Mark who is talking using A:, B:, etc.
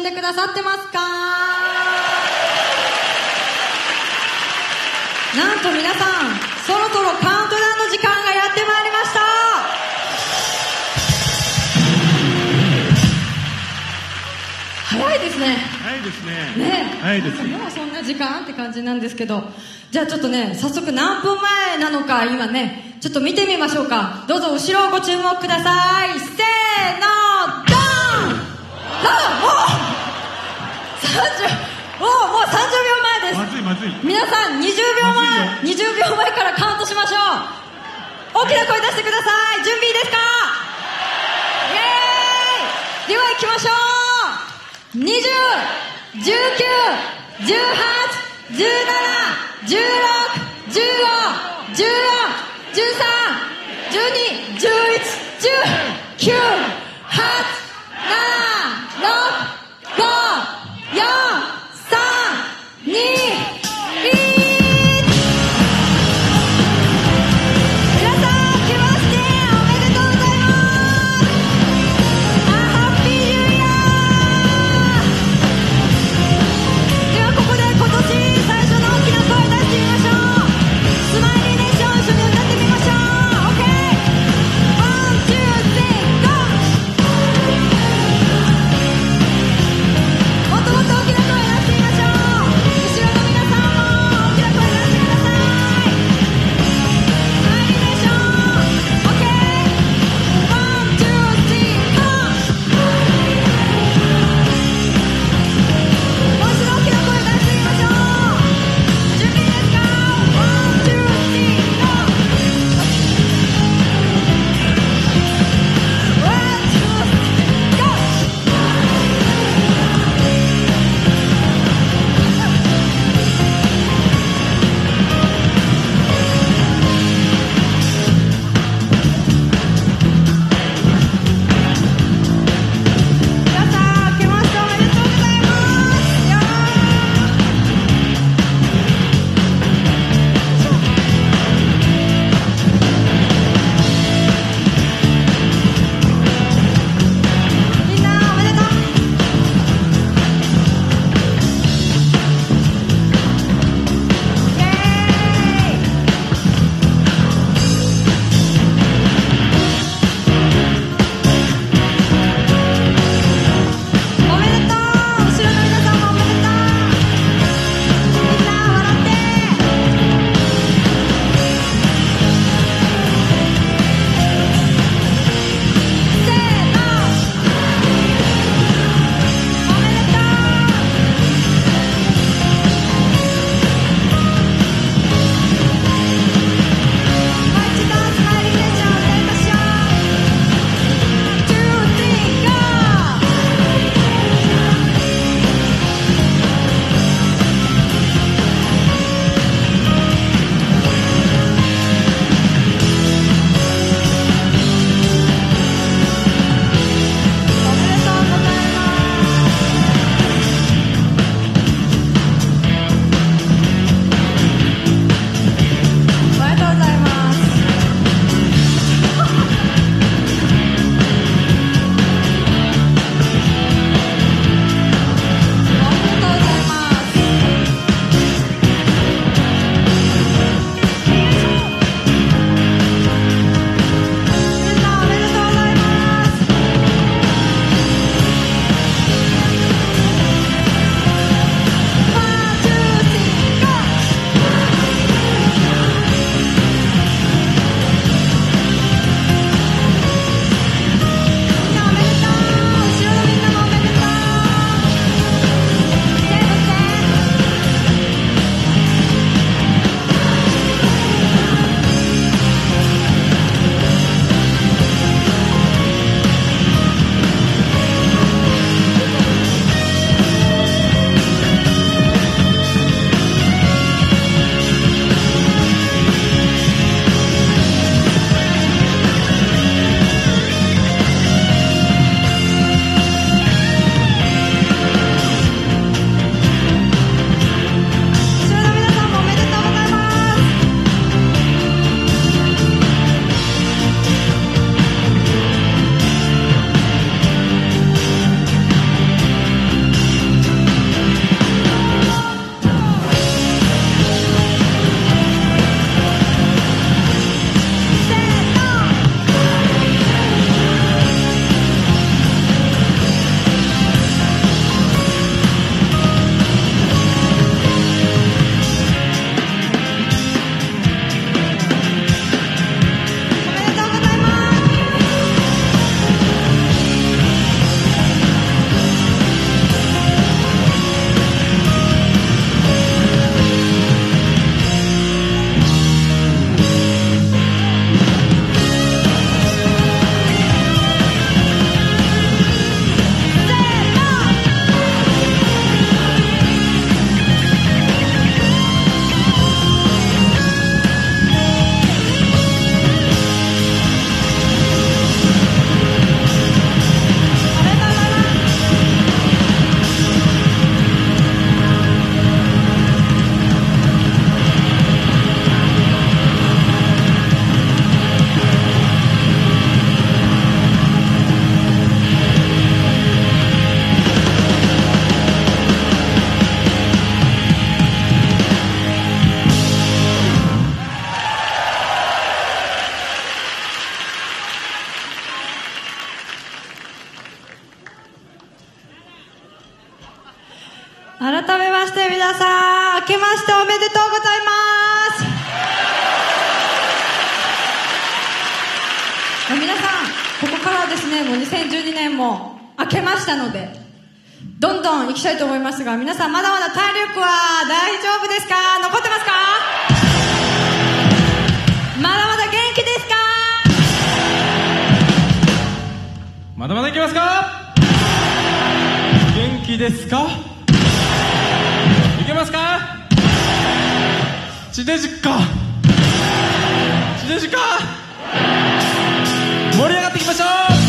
A: しんでくださってますか？なんと皆さん、そろそろカウントダウンの時間がやってまいりました早いですね。
B: 早いですね。
A: ね
B: 早いです。
A: もうそんな時間って感じなんですけど。じゃあちょっとね、早速何分前なのか今ね、ちょっと見てみましょうか。どうぞ後ろをご注目ください。せーの、ドンあ、もう !30、おうもう30秒前です。
B: まずいまずい。
A: 皆さん20秒前、20秒前からカウントしましょう。大きな声出してください。準備いいですか？イエーイでは行きましょう !20、して皆さん、明けましておめでとうございます。皆さん、ここからはですね、もう2012年も明けましたので、どんどん行きたいと思いますが、皆さんまだまだ体力は大丈夫ですか？残ってますか？まだまだ元気ですか？
B: まだまだいけますか？元気ですか？けますか？地デジッ地デジ盛り上がっていきましょう。